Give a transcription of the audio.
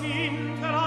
sinter